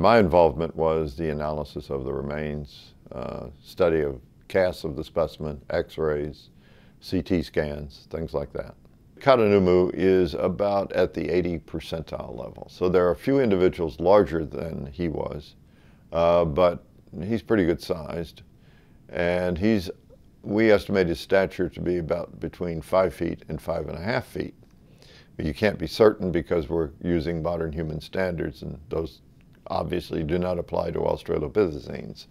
My involvement was the analysis of the remains, uh, study of casts of the specimen, x-rays, CT scans, things like that. Kadanuumuu is about at the 80 percentile level. So there are a few individuals larger than he was, uh, but he's pretty good sized. And he's, we estimate his stature to be about between five feet and five and a half feet. But you can't be certain because we're using modern human standards and those obviously do not apply to Australopithecines.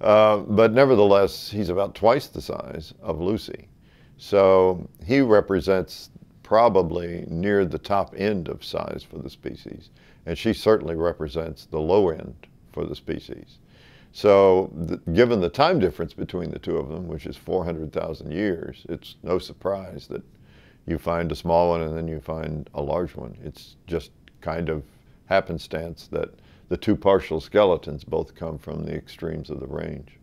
Uh, but nevertheless, he's about twice the size of Lucy. So he represents probably near the top end of size for the species. And she certainly represents the low end for the species. So the, given the time difference between the two of them, which is 400,000 years, it's no surprise that you find a small one and then you find a large one. It's just kind of happenstance that the two partial skeletons both come from the extremes of the range.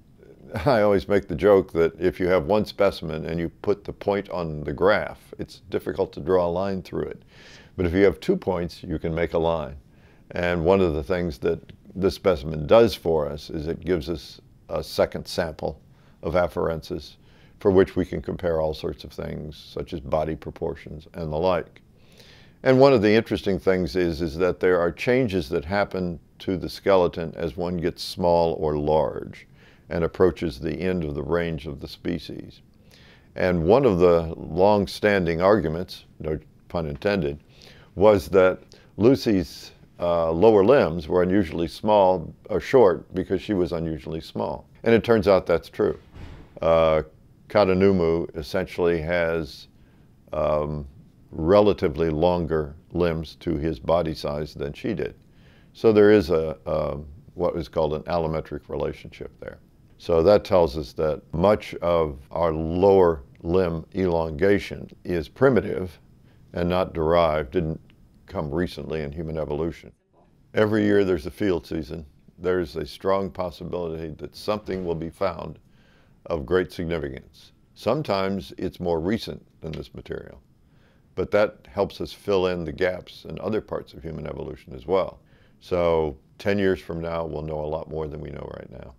I always make the joke that if you have one specimen and you put the point on the graph, it's difficult to draw a line through it. But if you have two points, you can make a line. And one of the things that this specimen does for us is it gives us a second sample of afarensis for which we can compare all sorts of things, such as body proportions and the like. And one of the interesting things is, is that there are changes that happen to the skeleton as one gets small or large and approaches the end of the range of the species. And one of the long-standing arguments, no pun intended, was that Lucy's uh, lower limbs were unusually small or short because she was unusually small. And it turns out that's true. Uh, Kadanuumuu essentially has um, relatively longer limbs to his body size than she did. So there is a, a what is called an allometric relationship there. So that tells us that much of our lower limb elongation is primitive and not derived, didn't come recently in human evolution. Every year there's a field season. There's a strong possibility that something will be found of great significance. Sometimes it's more recent than this material, but that helps us fill in the gaps in other parts of human evolution as well. So 10 years from now, we'll know a lot more than we know right now.